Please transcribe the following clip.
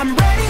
I'm ready.